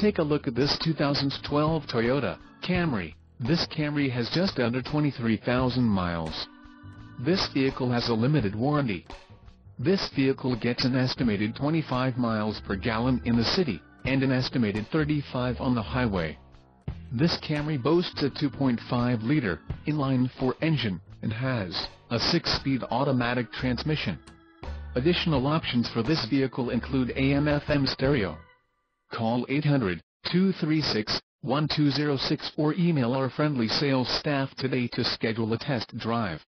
Take a look at this 2012 Toyota Camry. This Camry has just under 23,000 miles. This vehicle has a limited warranty. This vehicle gets an estimated 25 miles per gallon in the city, and an estimated 35 on the highway. This Camry boasts a 2.5-liter, inline-four engine, and has a 6-speed automatic transmission. Additional options for this vehicle include AM-FM stereo. Call 800-236-1206 or email our friendly sales staff today to schedule a test drive.